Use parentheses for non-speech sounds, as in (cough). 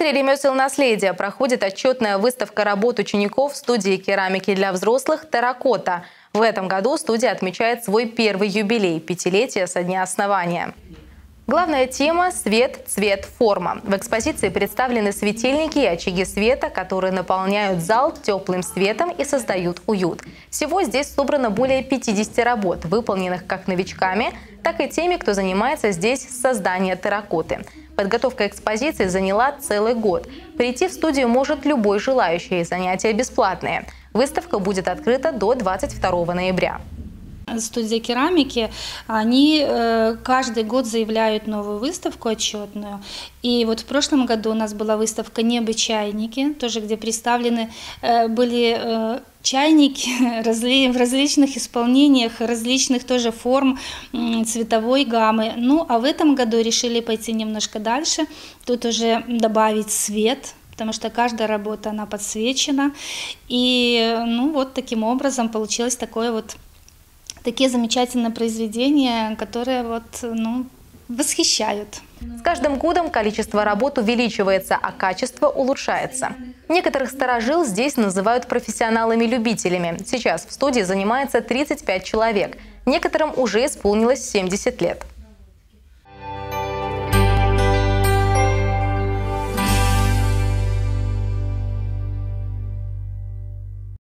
Центре ремесел наследия проходит отчетная выставка работ учеников студии керамики для взрослых «Терракота». В этом году студия отмечает свой первый юбилей – пятилетие со дня основания. Главная тема – свет, цвет, форма. В экспозиции представлены светильники и очаги света, которые наполняют зал теплым светом и создают уют. Всего здесь собрано более 50 работ, выполненных как новичками, так и теми, кто занимается здесь с создания терракоты. Подготовка экспозиции заняла целый год. Прийти в студию может любой желающий, занятия бесплатные. Выставка будет открыта до 22 ноября студия керамики, они э, каждый год заявляют новую выставку отчетную. И вот в прошлом году у нас была выставка «Небо чайники», тоже где представлены э, были э, чайники (laughs) в различных исполнениях, различных тоже форм цветовой гаммы. Ну, а в этом году решили пойти немножко дальше, тут уже добавить свет, потому что каждая работа, она подсвечена. И, ну, вот таким образом получилось такое вот такие замечательные произведения, которые вот, ну, восхищают. С каждым годом количество работ увеличивается, а качество улучшается. Некоторых старожил здесь называют профессионалами-любителями. Сейчас в студии занимается 35 человек. Некоторым уже исполнилось 70 лет.